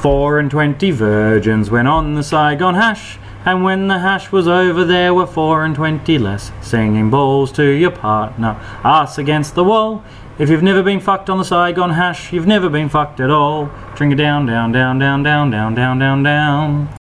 Four and twenty virgins went on the Saigon hash, and when the hash was over, there were four and twenty less, singing balls to your partner, ass against the wall. If you've never been fucked on the Saigon hash, you've never been fucked at all. Drink it down, down, down, down, down, down, down, down, down.